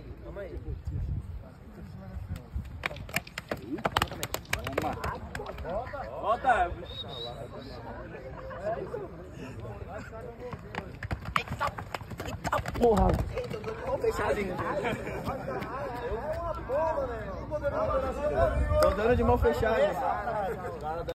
aí, aí, calma aí. Volta. Volta! Eita Porra. Tô dando de mão fechada.